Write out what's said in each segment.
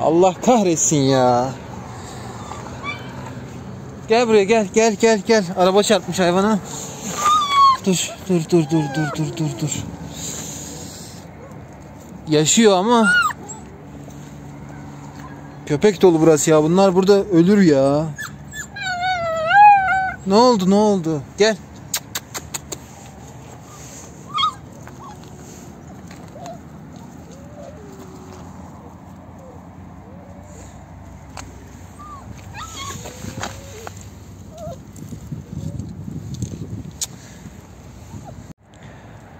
Allah kahretsin ya. Gel buraya gel gel gel gel. Araba çarpmış hayvana. Dur dur dur dur dur dur dur dur. Yaşıyor ama köpek dolu burası ya. Bunlar burada ölür ya. Ne oldu ne oldu? Gel.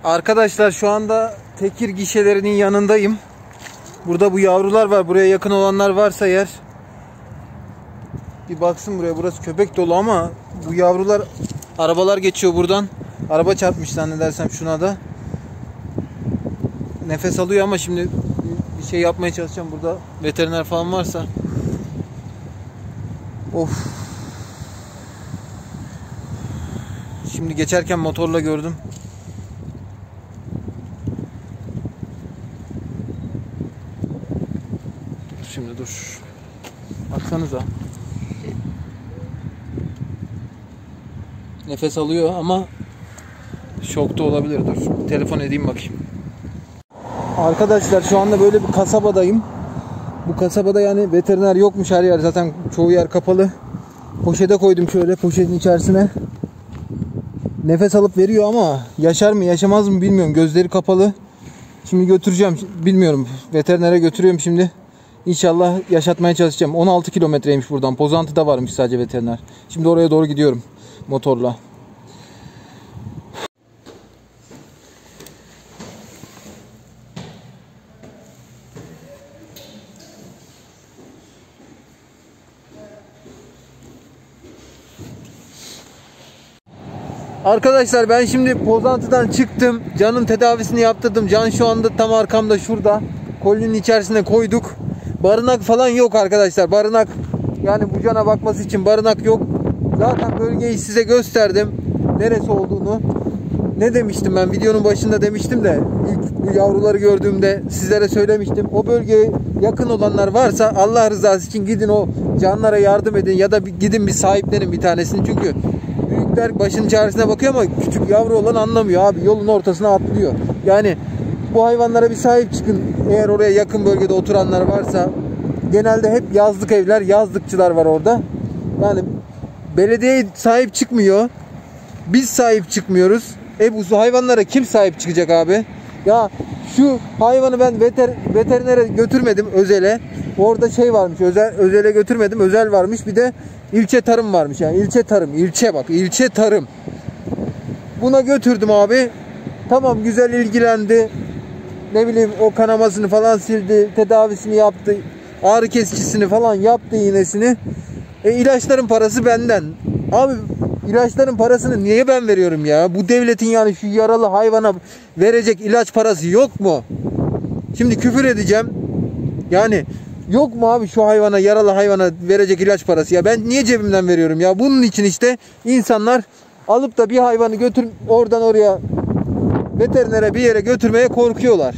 Arkadaşlar şu anda Tekir gişelerinin yanındayım. Burada bu yavrular var. Buraya yakın olanlar varsa eğer bir baksın buraya. Burası köpek dolu ama bu yavrular arabalar geçiyor buradan. Araba çarpmış zannedersem şuna da. Nefes alıyor ama şimdi bir şey yapmaya çalışacağım burada. Veteriner falan varsa. Of. Şimdi geçerken motorla gördüm. Dur. Baksanıza. Nefes alıyor ama şokta olabilir. Dur. Telefon edeyim bakayım. Arkadaşlar şu anda böyle bir kasabadayım. Bu kasabada yani veteriner yokmuş her yer. Zaten çoğu yer kapalı. Poşete koydum şöyle poşetin içerisine. Nefes alıp veriyor ama yaşar mı yaşamaz mı bilmiyorum. Gözleri kapalı. Şimdi götüreceğim. Bilmiyorum. Veterinere götürüyorum şimdi. İnşallah yaşatmaya çalışacağım. 16 kilometreymiş buradan. Pozantı'da varmış sadece veteriner. Şimdi oraya doğru gidiyorum motorla. Arkadaşlar ben şimdi Pozantı'dan çıktım. Can'ın tedavisini yaptırdım. Can şu anda tam arkamda şurada. Kolinin içerisine koyduk. Barınak falan yok arkadaşlar. Barınak yani bu cana bakması için barınak yok. Zaten bölgeyi size gösterdim. Neresi olduğunu. Ne demiştim ben videonun başında demiştim de ilk bu yavruları gördüğümde sizlere söylemiştim. O bölgeye yakın olanlar varsa Allah rızası için gidin o canlara yardım edin ya da gidin bir sahiplenin bir tanesini çünkü büyükler başın çaresine bakıyor ama küçük yavru olan anlamıyor abi yolun ortasına atlıyor. Yani bu hayvanlara bir sahip çıkın. Eğer oraya yakın bölgede oturanlar varsa genelde hep yazlık evler, yazlıkçılar var orada. Yani belediye sahip çıkmıyor. Biz sahip çıkmıyoruz. E bu hayvanlara kim sahip çıkacak abi? Ya şu hayvanı ben veter, veterinere götürmedim özele. Orada şey varmış özel özele götürmedim. Özel varmış. Bir de ilçe tarım varmış yani. ilçe tarım, ilçe bak, ilçe tarım. Buna götürdüm abi. Tamam güzel ilgilendi. Ne bileyim o kanamasını falan sildi, tedavisini yaptı. Ağrı kesicisini falan yaptı iğnesini. E ilaçların parası benden. Abi ilaçların parasını niye ben veriyorum ya? Bu devletin yani şu yaralı hayvana verecek ilaç parası yok mu? Şimdi küfür edeceğim. Yani yok mu abi şu hayvana yaralı hayvana verecek ilaç parası ya? Ben niye cebimden veriyorum ya? Bunun için işte insanlar alıp da bir hayvanı götür oradan oraya veterinere bir yere götürmeye korkuyorlar.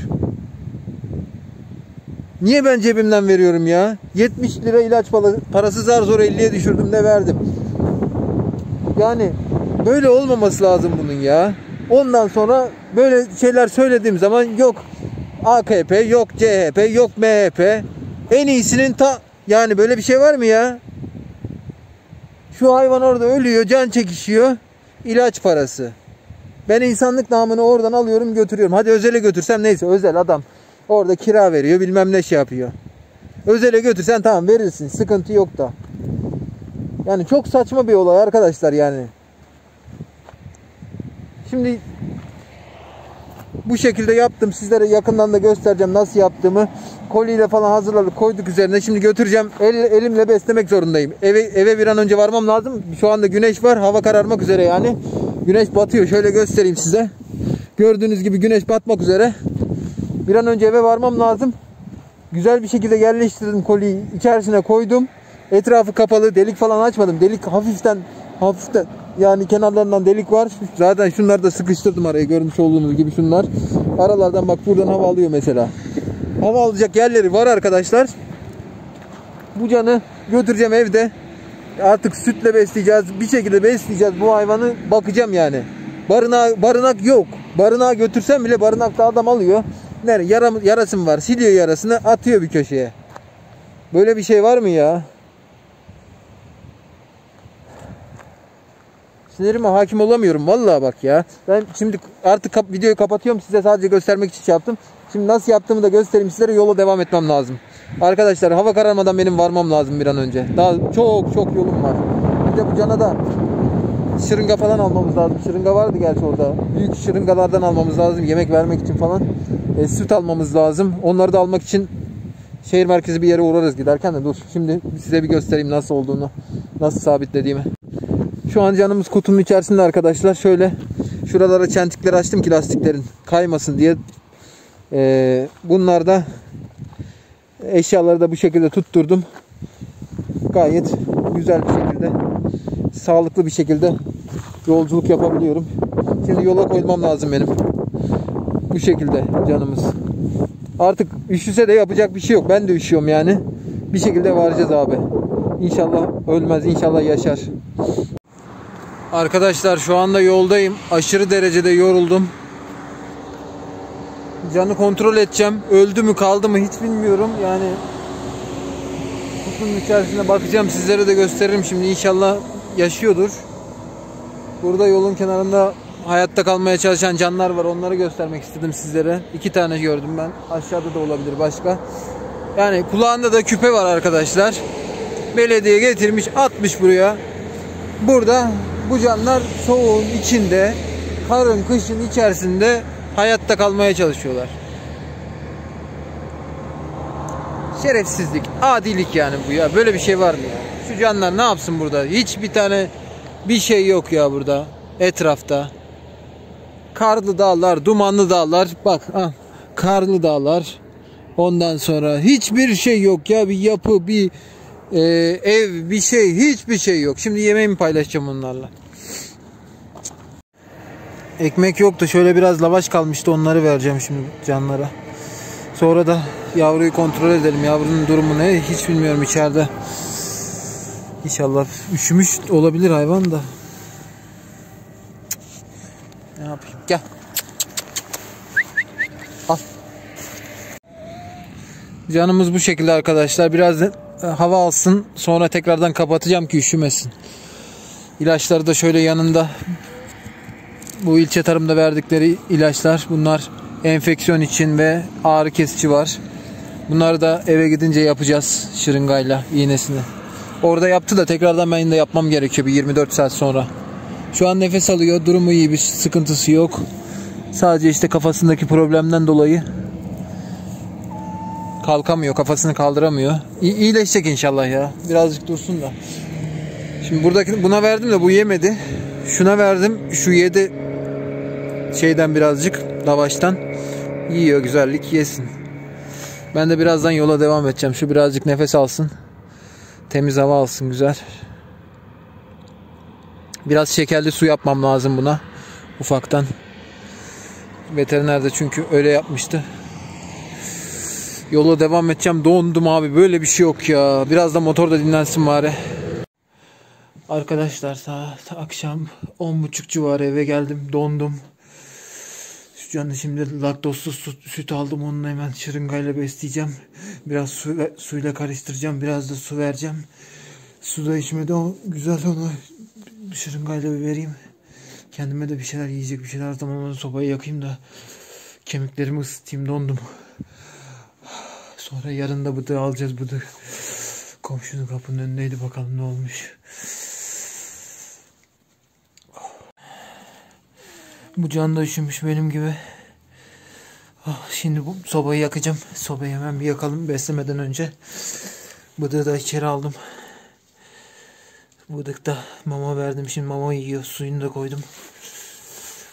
Niye ben cebimden veriyorum ya? 70 lira ilaç parası zar zor 50'ye düşürdüm de verdim. Yani böyle olmaması lazım bunun ya. Ondan sonra böyle şeyler söylediğim zaman yok AKP, yok CHP, yok MHP. En iyisinin ta yani böyle bir şey var mı ya? Şu hayvan orada ölüyor, can çekişiyor. ilaç parası. Ben insanlık namını oradan alıyorum götürüyorum. Hadi özele götürsem neyse özel adam. Orada kira veriyor bilmem ne şey yapıyor. Özele götürsen tamam verirsin. Sıkıntı yok da. Yani çok saçma bir olay arkadaşlar yani. Şimdi bu şekilde yaptım. Sizlere yakından da göstereceğim nasıl yaptığımı. Koliyle falan hazırladık koyduk üzerine. Şimdi götüreceğim. El, elimle beslemek zorundayım. Eve, eve bir an önce varmam lazım. Şu anda güneş var. Hava kararmak üzere yani. Güneş batıyor. Şöyle göstereyim size. Gördüğünüz gibi güneş batmak üzere. Bir an önce eve varmam lazım. Güzel bir şekilde yerleştirdim koliyi. içerisine koydum. Etrafı kapalı. Delik falan açmadım. Delik hafiften hafiften yani kenarlarından delik var. Zaten şunları da sıkıştırdım araya görmüş olduğunuz gibi şunlar. Aralardan bak buradan hava alıyor mesela. Hava alacak yerleri var arkadaşlar. Bu canı götüreceğim evde. Artık sütle besleyeceğiz. Bir şekilde besleyeceğiz bu hayvanı. Bakacağım yani. Barınağı, barınak yok. Barınağa götürsem bile barınakta adam alıyor. Nere? Yara, yarası mı var? Siliyor yarasını atıyor bir köşeye. Böyle bir şey var mı ya? Sinirime hakim olamıyorum vallahi bak ya. Ben şimdi artık kap- videoyu kapatıyorum size sadece göstermek için şey yaptım. Şimdi nasıl yaptığımı da göstereyim sizlere yola devam etmem lazım. Arkadaşlar hava kararmadan benim varmam lazım bir an önce. Daha çok çok yolum var. Bir bu cana da şırınga falan almamız lazım. Şırınga vardı gerçi orada. Büyük şırıngalardan almamız lazım yemek vermek için falan. E, süt almamız lazım. Onları da almak için şehir merkezi bir yere uğrarız giderken de dur. Şimdi size bir göstereyim nasıl olduğunu. Nasıl sabitlediğimi. Şu an canımız kutunun içerisinde arkadaşlar. Şöyle şuralara çentikleri açtım ki lastiklerin kaymasın diye. Ee, bunlar da eşyaları da bu şekilde tutturdum. Gayet güzel bir şekilde sağlıklı bir şekilde yolculuk yapabiliyorum. Şimdi yola koymam lazım benim. Bu şekilde canımız. Artık üşüse de yapacak bir şey yok. Ben de üşüyorum yani. Bir şekilde varacağız abi. İnşallah ölmez, inşallah yaşar. Arkadaşlar şu anda yoldayım. Aşırı derecede yoruldum. Canı kontrol edeceğim. Öldü mü kaldı mı hiç bilmiyorum. Yani kutunun içerisine bakacağım. Sizlere de gösteririm şimdi. İnşallah yaşıyordur. Burada yolun kenarında hayatta kalmaya çalışan canlar var. Onları göstermek istedim sizlere. İki tane gördüm ben. Aşağıda da olabilir başka. Yani kulağında da küpe var arkadaşlar. Belediye getirmiş atmış buraya. Burada bu canlar soğuğun içinde, karın kışın içerisinde hayatta kalmaya çalışıyorlar. Şerefsizlik, adilik yani bu ya. Böyle bir şey var mı ya? Şu canlar ne yapsın burada? Hiç bir tane bir şey yok ya burada etrafta. Karlı dağlar, dumanlı dağlar. Bak ah, karlı dağlar. Ondan sonra hiçbir şey yok ya. Bir yapı, bir e, ev, bir şey, hiçbir şey yok. Şimdi yemeğimi paylaşacağım onlarla. Ekmek yoktu. Şöyle biraz lavaş kalmıştı. Onları vereceğim şimdi canlara. Sonra da yavruyu kontrol edelim. Yavrunun durumu ne? Hiç bilmiyorum içeride. İnşallah üşümüş olabilir hayvan da. Ne yapayım? Gel. Al. Canımız bu şekilde arkadaşlar. Biraz e, hava alsın. Sonra tekrardan kapatacağım ki üşümesin. İlaçları da şöyle yanında. Bu ilçe tarımda verdikleri ilaçlar. Bunlar enfeksiyon için ve ağrı kesici var. Bunları da eve gidince yapacağız şırıngayla iğnesini. Orada yaptı da tekrardan ben de yapmam gerekiyor bir 24 saat sonra. Şu an nefes alıyor. Durumu iyi bir sıkıntısı yok. Sadece işte kafasındaki problemden dolayı kalkamıyor. Kafasını kaldıramıyor. İyi, iyileşecek inşallah ya. Birazcık dursun da. Şimdi buradaki buna verdim de bu yemedi. Şuna verdim. Şu yedi şeyden birazcık lavaştan yiyor güzellik yesin. Ben de birazdan yola devam edeceğim. Şu birazcık nefes alsın. Temiz hava alsın güzel. Biraz şekerli su yapmam lazım buna. Ufaktan. Veteriner de çünkü öyle yapmıştı. Yola devam edeceğim. Dondum abi. Böyle bir şey yok ya. Biraz da motor da dinlensin bari. Arkadaşlar saat akşam 10.30 civarı eve geldim. Dondum. Canı şimdi laktozsuz süt, süt aldım. Onu hemen şırıngayla besleyeceğim. Biraz su, suyla karıştıracağım. Biraz da su vereceğim. Su da içmedi. O güzel onu şırıngayla bir vereyim. Kendime de bir şeyler yiyecek bir şeyler zaman sobayı yakayım da kemiklerimi ısıtayım dondum. Sonra yarın da bıdı alacağız bıdı. Komşunun kapının önündeydi bakalım ne olmuş. Bu can da üşümüş benim gibi. Ah, şimdi bu sobayı yakacağım. Sobayı hemen bir yakalım beslemeden önce. Bıdığı da içeri aldım. Bıdık da mama verdim. Şimdi mama yiyor. Suyunu da koydum.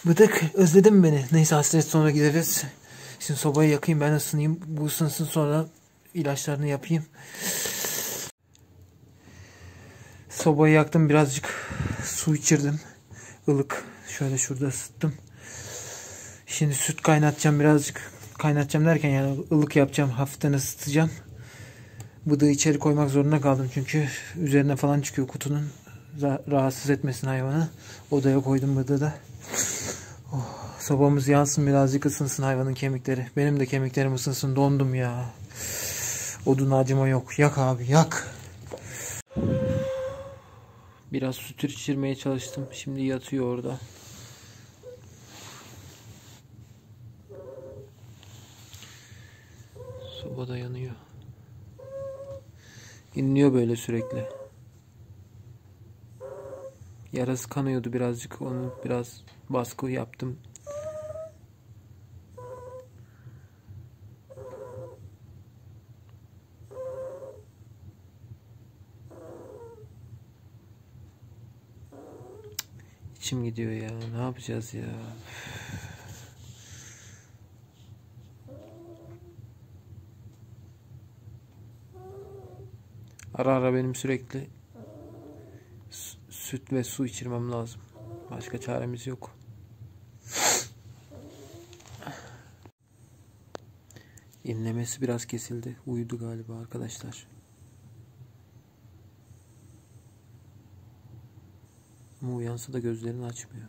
Bıdık özledin beni? Neyse hasret sonra gideriz. Şimdi sobayı yakayım ben ısınayım. Bu ısınsın sonra ilaçlarını yapayım. Sobayı yaktım birazcık su içirdim. Ilık. Şöyle şurada ısıttım. Şimdi süt kaynatacağım birazcık. Kaynatacağım derken yani ılık yapacağım. Hafiften ısıtacağım. Bıdığı içeri koymak zorunda kaldım çünkü üzerine falan çıkıyor kutunun. Ra- rahatsız etmesin hayvanı. Odaya koydum bıdığı da. Oh, sobamız yansın birazcık ısınsın hayvanın kemikleri. Benim de kemiklerim ısınsın dondum ya. Odun acıma yok. Yak abi yak. Biraz süt içirmeye çalıştım. Şimdi yatıyor orada. Soba da yanıyor. İnliyor böyle sürekli. Yarası kanıyordu birazcık. Onu biraz baskı yaptım. İçim gidiyor ya. Ne yapacağız ya? Ara ara benim sürekli sü- süt ve su içirmem lazım. Başka çaremiz yok. İnlemesi biraz kesildi. Uyudu galiba arkadaşlar. Ama uyansa da gözlerini açmıyor.